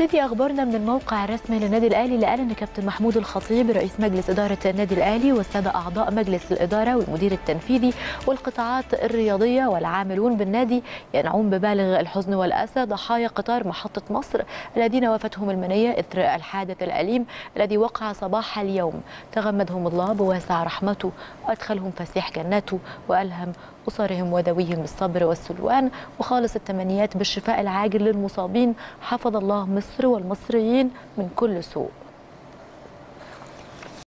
نبتدي أخبارنا من الموقع الرسمي للنادي الأهلي. اللي قال ان كابتن محمود الخطيب رئيس مجلس إدارة النادي الأهلي والسادة أعضاء مجلس الإدارة والمدير التنفيذي والقطاعات الرياضية والعاملون بالنادي. ينعون ببالغ الحزن والأسى ضحايا قطار محطة مصر الذين وافتهم المنية إثر الحادث الأليم الذي وقع صباح اليوم. تغمدهم الله بواسع رحمته وأدخلهم فسيح جناته وألهم أسرهم وذويهم بالصبر والسلوان وخالص التمنيات بالشفاء العاجل للمصابين. حفظ الله مصر والمصريين من كل سوء